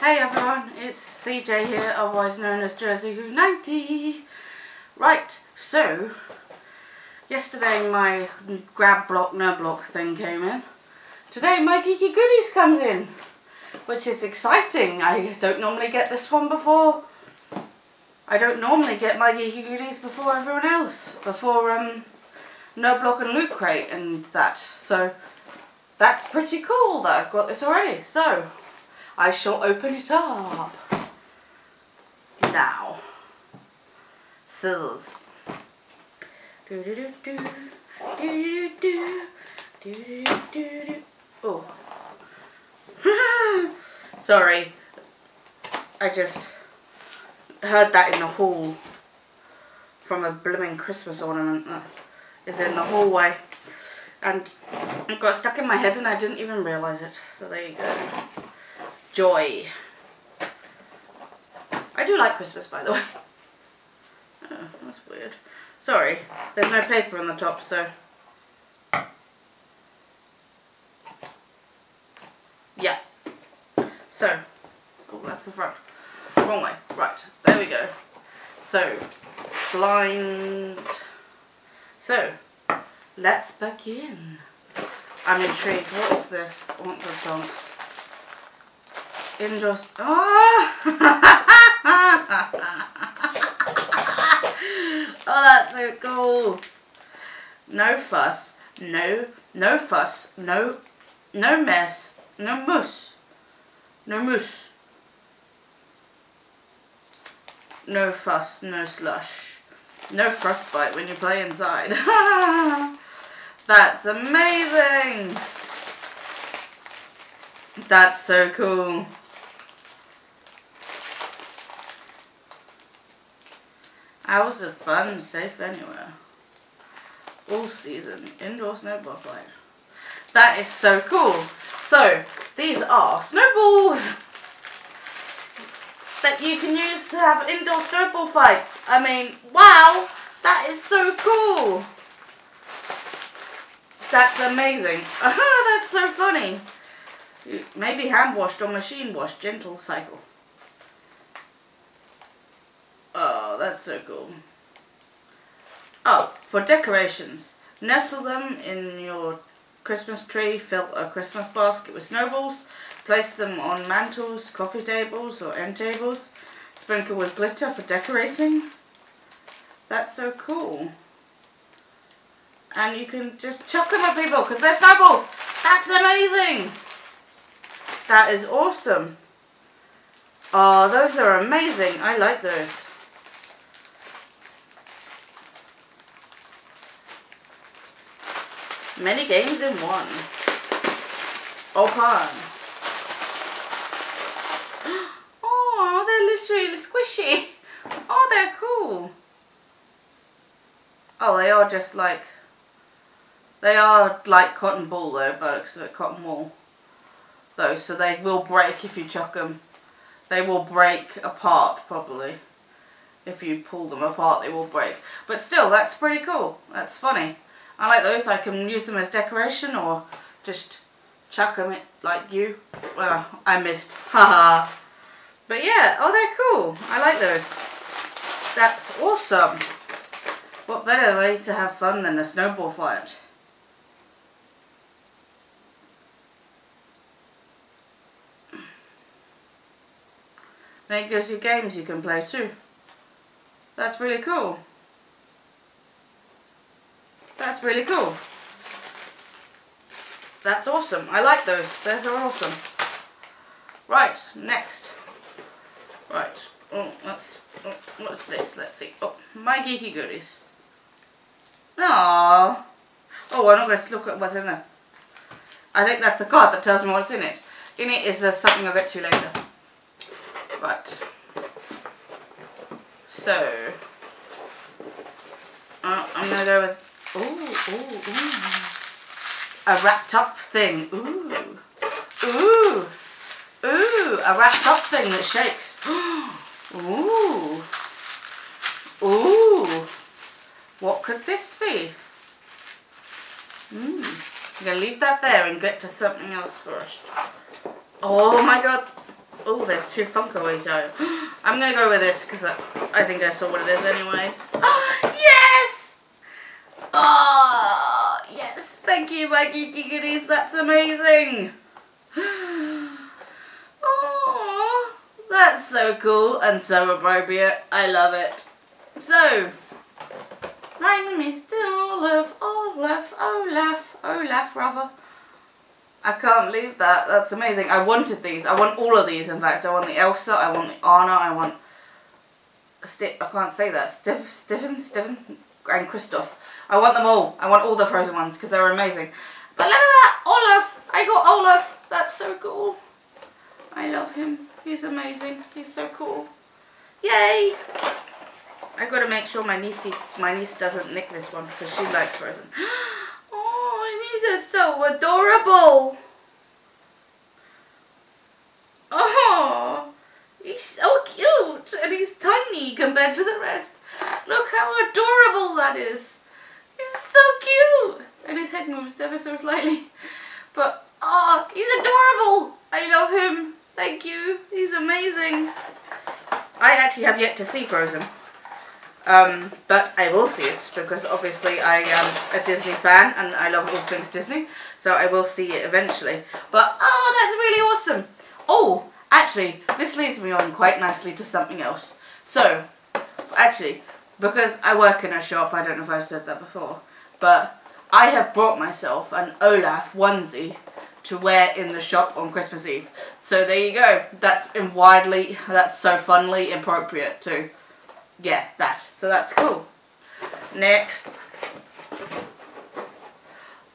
Hey everyone, it's CJ here, otherwise known as Jersey Who 90. Right, so, yesterday my grab block, no block thing came in. Today my Geeky Goodies comes in, which is exciting. I don't normally get this one before. I don't normally get my Geeky Goodies before everyone else, before um, Nerd Block and Loot Crate and that. So, that's pretty cool that I've got this already. So, I shall open it up. Now. Scissors. Do do do do. Do do do. Do do do. Oh. Sorry. I just heard that in the hall from a blooming Christmas ornament that is in the hallway. And it got stuck in my head and I didn't even realise it. So there you go. Joy. I do like Christmas, by the way. Oh, that's weird. Sorry, there's no paper on the top, so... Yeah. So, oh, that's the front. Wrong way. Right, there we go. So, blind. So, let's begin. I'm intrigued. What is this? I want the donks. Indoors. Oh! ¡Ah! oh, that's so cool. No fuss. No, no fuss. No, no mess. No muss. No mousse. No fuss. No slush. No frostbite when you play inside. That's amazing. That's so cool. Hours of fun, safe anywhere. All season, indoor snowball fight. That is so cool. So, these are snowballs that you can use to have indoor snowball fights. I mean, wow, that is so cool. That's amazing. That's so funny. Maybe hand washed or machine washed, gentle cycle. That's so cool. Oh, for decorations, nestle them in your Christmas tree, fill a Christmas basket with snowballs, place them on mantles, coffee tables or end tables, sprinkle with glitter for decorating. That's so cool. And you can just chuck them at people because they're snowballs. That's amazing. That is awesome. Oh, those are amazing. I like those. Many games in one. Open. Oh, they're literally squishy. Oh, they're cool. Oh, they are just like, they are like cotton ball though, but it's a cotton wool though, so they will break if you chuck them. They will break apart probably. If you pull them apart, they will break. But still, that's pretty cool. That's funny. I like those. I can use them as decoration or just chuck them like you. Well, I missed. Haha. but yeah, oh, they're cool. I like those. That's awesome. What better way to have fun than a snowball fight? Then it gives you games you can play too. That's really cool. That's really cool. That's awesome. I like those. Those are awesome. Right, next. Right. Oh, that's, oh, what's this? Let's see. Oh, my geeky goodies. Aww. Oh, I'm not going to look at what's in there. I think that's the card that tells me what's in it. In it is uh, something I'll get to later. Right. So, uh, I'm going to go with Ooh, ooh. A wrapped up thing. Ooh. Ooh. Ooh, a wrapped up thing that shakes. Ooh. Ooh. What could this be? Hmm. I'm going to leave that there and get to something else first. Oh my god. Oh, there's two Funko ways out. I'm gonna go with this because I, I think I saw what it is anyway. yes! Oh, yes. Thank you, my geeky goodies. That's amazing. Oh, that's so cool and so appropriate. I love it. So, I'm Mr. Olaf, Olaf, Olaf, Olaf, rather. I can't believe that. That's amazing. I wanted these. I want all of these, in fact. I want the Elsa, I want the Anna, I want... Sti I can't say that. Stiff, Stephen, Stephen, and Kristoff. I want them all. I want all the Frozen ones because they're amazing. But look at that! Olaf! I got Olaf! That's so cool. I love him. He's amazing. He's so cool. Yay! I gotta make sure my niece my niece doesn't nick this one because she likes Frozen. Oh, these are so adorable. Oh, he's so cute and he's tiny compared to the rest. Look how adorable that is. He's so cute. And his head moves ever so slightly. But, oh, he's adorable. I love him. Thank you. He's amazing. I actually have yet to see Frozen. Um, but I will see it because obviously I am a Disney fan and I love all things Disney. So I will see it eventually. But, oh, that's really awesome. Oh, actually, this leads me on quite nicely to something else. So, actually, because I work in a shop, I don't know if I've said that before, but I have brought myself an Olaf onesie to wear in the shop on Christmas Eve. So there you go. That's in widely, that's so funly appropriate too. Yeah, that. So that's cool. Next.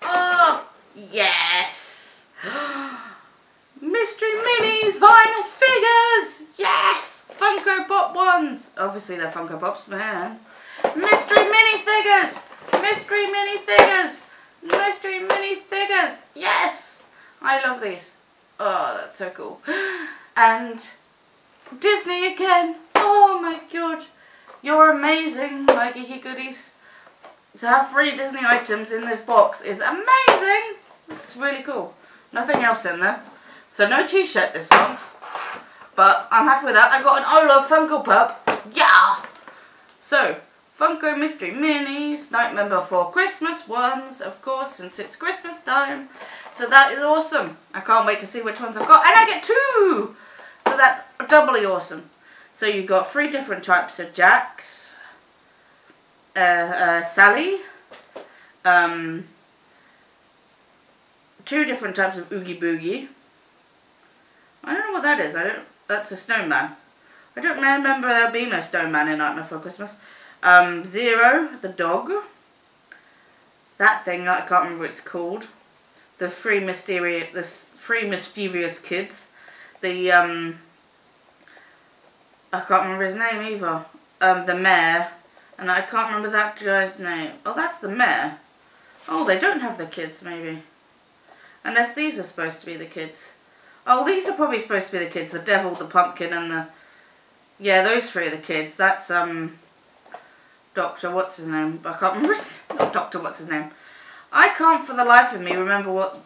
Oh, yes. Mystery Minis vinyl figures. Yes. Funko Pop ones. Obviously they're Funko Pops, man. Mystery Mini figures. Mystery Mini figures. Mystery Mini figures. Yes. I love these. Oh, that's so cool. And Disney again. Oh my god. You're amazing, my geeky goodies. To have free Disney items in this box is amazing. It's really cool. Nothing else in there. So no t-shirt this month. But I'm happy with that. I got an Olaf Funko Pop. Yeah. So, Funko Mystery Minis, Nightmare Before Christmas ones, of course, since it's Christmas time. So that is awesome. I can't wait to see which ones I've got. And I get two! So that's doubly awesome. So you've got three different types of Jacks. uh, uh, Sally, um, two different types of Oogie Boogie. I don't know what that is. I don't. That's a snowman. I don't remember there being a snowman in Nightmare Before Christmas. Um, Zero, the dog. That thing, I can't remember what it's called. The three mysterious, the three mischievous kids. The, um, I can't remember his name either. Um, the mayor. And I can't remember that guy's name. Oh, that's the mayor. Oh, they don't have the kids, maybe. Unless these are supposed to be the kids. Oh, these are probably supposed to be the kids. The devil, the pumpkin, and the... Yeah, those three are the kids. That's, um... Doctor, what's his name? I can't remember. Not Doctor, what's his name? I can't for the life of me remember what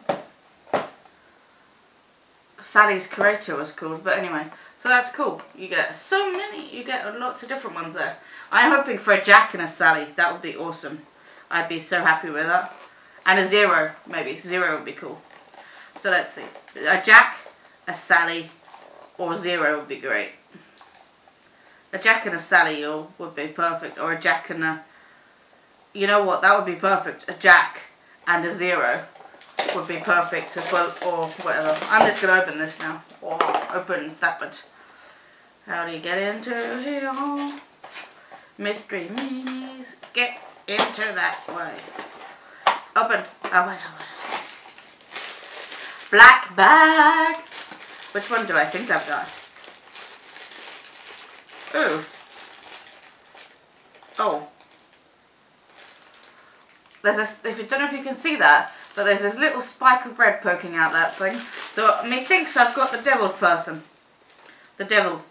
Sally's creator was called. But anyway, so that's cool. You get so many. You get lots of different ones there. I'm hoping for a Jack and a Sally. That would be awesome. I'd be so happy with that. And a Zero, maybe. Zero would be cool. So let's see. A Jack, a Sally, or Zero would be great. A Jack and a Sally would be perfect. Or a Jack and a... You know what? That would be perfect. A Jack and a Zero would be perfect as well. Or whatever. I'm just going to open this now. Or open that but How do you get into here? Mystery minis. Get into that way. Open. Oh, open. Open. Oh, Black bag. Which one do I think I've got? Ooh. Oh. There's a, if you don't know if you can see that, but there's this little spike of bread poking out that thing. So methinks I've got the devil person. The devil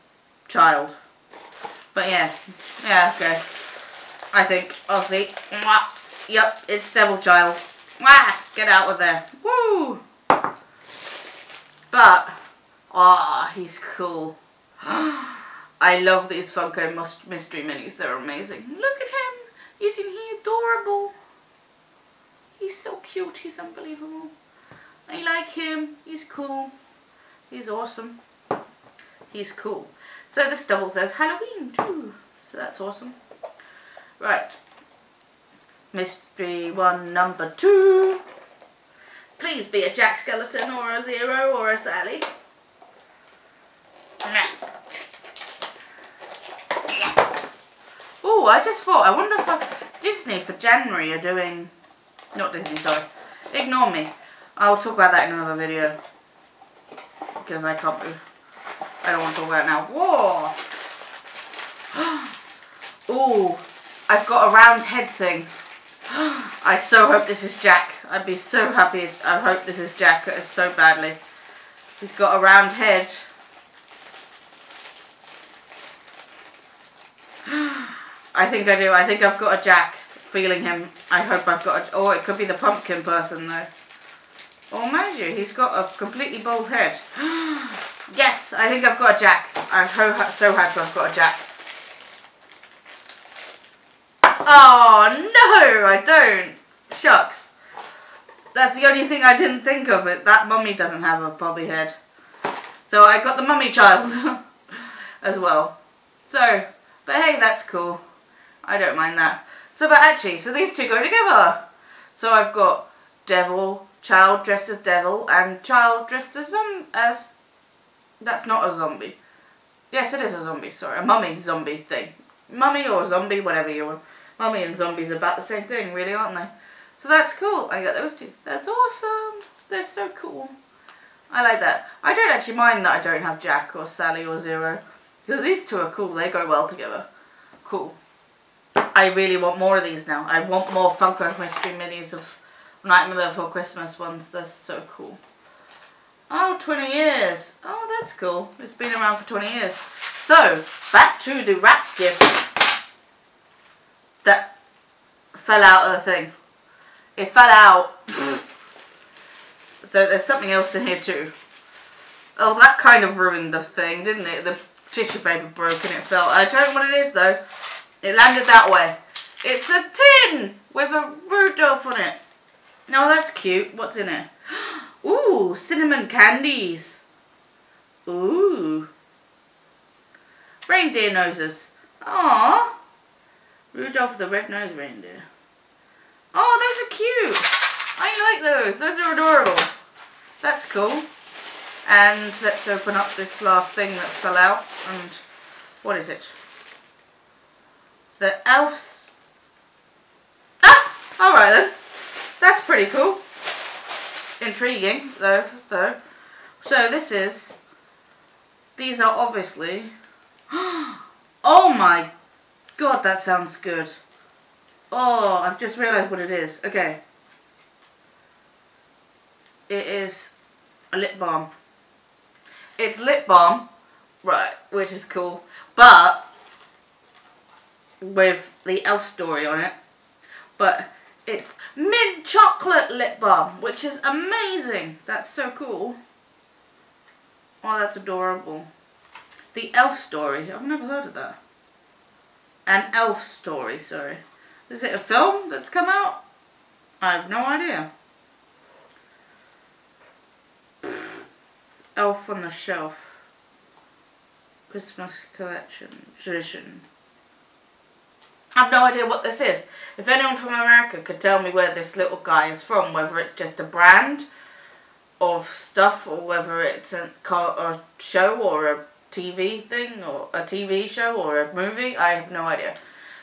child. But yeah, yeah, okay. I think, I'll see. Mwah. Yep, it's devil child. Mwah. Get out of there. Woo! But, Ah, he's cool. I love these Funko Mystery Minis. They're amazing. Look at him. Isn't he adorable? He's so cute. He's unbelievable. I like him. He's cool. He's awesome. He's cool. So this double says Halloween too. So that's awesome. Right. Mystery one number two. Please be a Jack Skeleton or a Zero or a Sally. I just thought, I wonder if I, Disney for January are doing, not Disney, sorry, ignore me. I'll talk about that in another video. Because I can't, I don't want to talk about it now. Whoa! Oh, I've got a round head thing. I so hope this is Jack. I'd be so happy. I hope this is Jack so badly. He's got a round head. I think I do. I think I've got a Jack. Feeling him. I hope I've got a... Oh, it could be the pumpkin person, though. Oh, mind you, he's got a completely bald head. yes, I think I've got a Jack. I'm so happy I've got a Jack. Oh, no, I don't. Shucks. That's the only thing I didn't think of it. That mummy doesn't have a bobby head. So I got the mummy child as well. So, but hey, that's cool. I don't mind that. So, but actually, so these two go together. So I've got devil, child dressed as devil, and child dressed as um as. That's not a zombie. Yes, it is a zombie. Sorry, a mummy zombie thing. Mummy or zombie, whatever you want. Mummy and zombies are about the same thing, really, aren't they? So that's cool. I got those two. That's awesome. They're so cool. I like that. I don't actually mind that I don't have Jack or Sally or Zero. Because these two are cool. They go well together. Cool. I really want more of these now. I want more Funko Mystery Minis of Nightmare Before Christmas ones. They're so cool. Oh, 20 years. Oh, that's cool. It's been around for 20 years. So, back to the wrap gift that fell out of the thing. It fell out. so there's something else in here too. Oh, that kind of ruined the thing, didn't it? The tissue paper broke and it fell. I don't know what it is though. It landed that way. It's a tin with a Rudolph on it. No, that's cute. What's in it? Ooh, cinnamon candies. Ooh. Reindeer noses. Aww. Rudolph the red-nosed reindeer. Oh, those are cute. I like those. Those are adorable. That's cool. And let's open up this last thing that fell out. And what is it? The elves. Ah! Alright then. That's pretty cool. Intriguing, though, though. So this is... These are obviously... Oh my god, that sounds good. Oh, I've just realised what it is. Okay. It is a lip balm. It's lip balm, right, which is cool. But, with the elf story on it. But it's mint chocolate lip balm, which is amazing. That's so cool. Oh, that's adorable. The elf story. I've never heard of that. An elf story, sorry. Is it a film that's come out? I have no idea. Elf on the Shelf. Christmas collection. Tradition. I have no idea what this is. If anyone from America could tell me where this little guy is from, whether it's just a brand of stuff or whether it's a, a show or a TV thing or a TV show or a movie, I have no idea.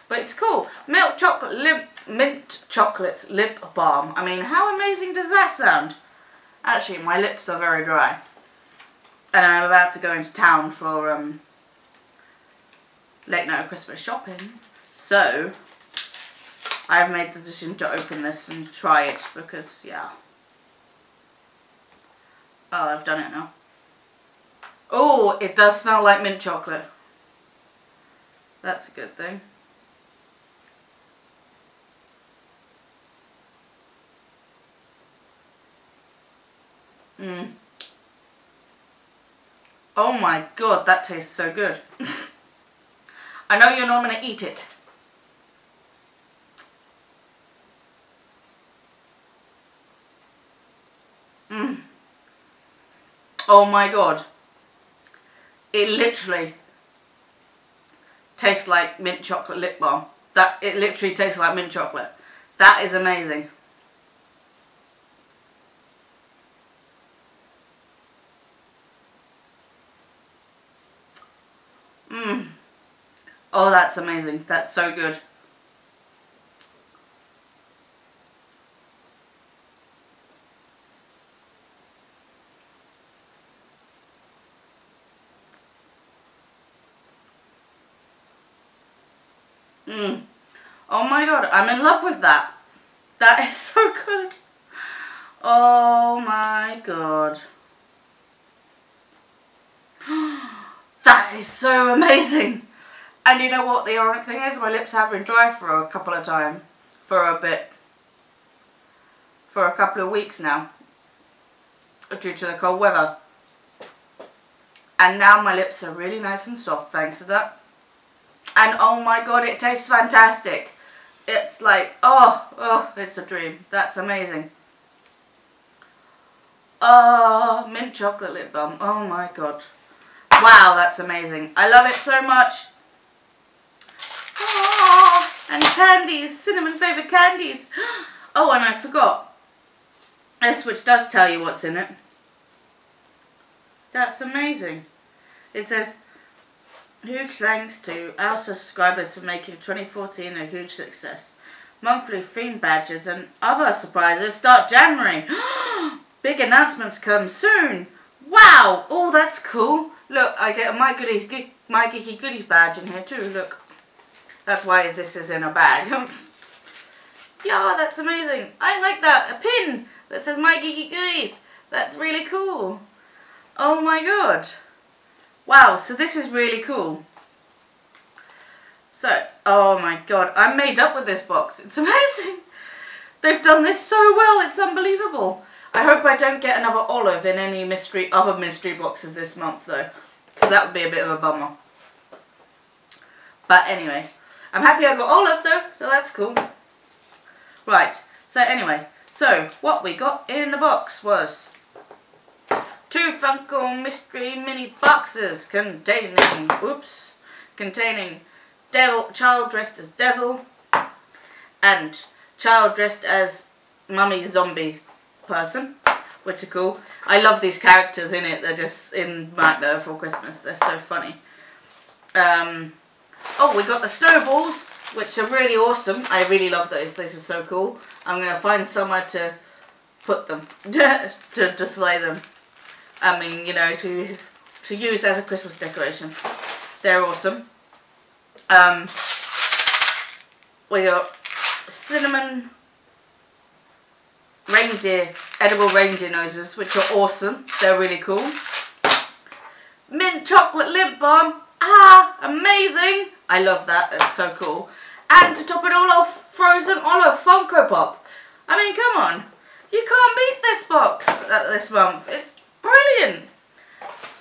But it's cool. Milk chocolate lip, mint chocolate lip balm. I mean, how amazing does that sound? Actually, my lips are very dry. And I'm about to go into town for um, late night Christmas shopping. So, I've made the decision to open this and try it because, yeah. Oh, I've done it now. Oh, it does smell like mint chocolate. That's a good thing. Mmm. Oh my god, that tastes so good. I know you're not going to eat it. Mm. Oh my god. It literally tastes like mint chocolate lip balm. That it literally tastes like mint chocolate. That is amazing. Mmm. Oh, that's amazing. That's so good. Mmm. Oh my god, I'm in love with that. That is so good. Oh my god. That is so amazing. And you know what the ironic thing is? My lips have been dry for a couple of times. For a bit. For a couple of weeks now. Due to the cold weather. And now my lips are really nice and soft thanks to that. And oh my god, it tastes fantastic. It's like, oh, oh, it's a dream. That's amazing. Oh, mint chocolate lip balm. Oh my god. Wow, that's amazing. I love it so much. Oh, and candies, cinnamon flavoured candies. Oh, and I forgot. This which does tell you what's in it. That's amazing. It says, huge thanks to our subscribers for making 2014 a huge success. Monthly theme badges and other surprises start January. Big announcements come soon. Wow! Oh, that's cool. Look, I get my goodies, my geeky goodies badge in here too. Look, that's why this is in a bag. yeah, that's amazing. I like that. A pin that says my geeky goodies. That's really cool. Oh my god. Wow, so this is really cool. So, oh my god, I'm made up with this box. It's amazing. They've done this so well, it's unbelievable. I hope I don't get another Olaf in any mystery other mystery boxes this month though. So that would be a bit of a bummer. But anyway, I'm happy I got Olaf though, so that's cool. Right, so anyway, so what we got in the box was two Funko Mystery Mini Boxes containing, oops, containing devil, child dressed as devil and child dressed as mummy zombie person, which are cool. I love these characters in it. They're just in Nightmare Before Christmas. They're so funny. Um, oh, we got the snowballs, which are really awesome. I really love those. Those are so cool. I'm going to find somewhere to put them, to display them. I mean, you know, to to use as a Christmas decoration. They're awesome. Um, we got cinnamon reindeer, edible reindeer noses, which are awesome. They're really cool. Mint chocolate lip balm. Ah, amazing. I love that. It's so cool. And to top it all off, frozen Olaf Funko Pop. I mean, come on. You can't beat this box this month. It's brilliant.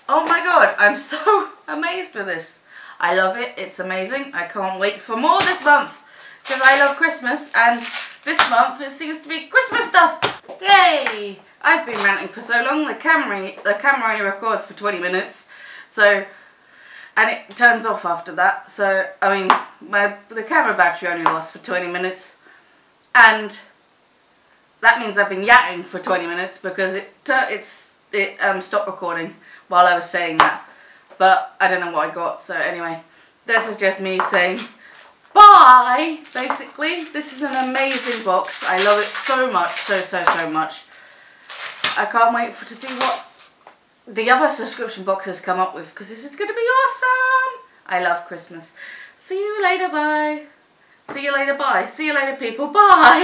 Oh my god, I'm so amazed with this. I love it. It's amazing. I can't wait for more this month because I love Christmas and this month it seems to be Christmas stuff. Yay! I've been ranting for so long, the camera, the camera only records for 20 minutes, so, and it turns off after that, so, I mean, my the camera battery only lasts for 20 minutes, and that means I've been yatting for 20 minutes because it it's it um, stopped recording while I was saying that, but I don't know what I got, so anyway, this is just me saying Bye! Basically, this is an amazing box. I love it so much, so, so, so much. I can't wait for to see what the other subscription boxes come up with because this is going to be awesome. I love Christmas. See you later, bye. See you later, bye. See you later, people, bye.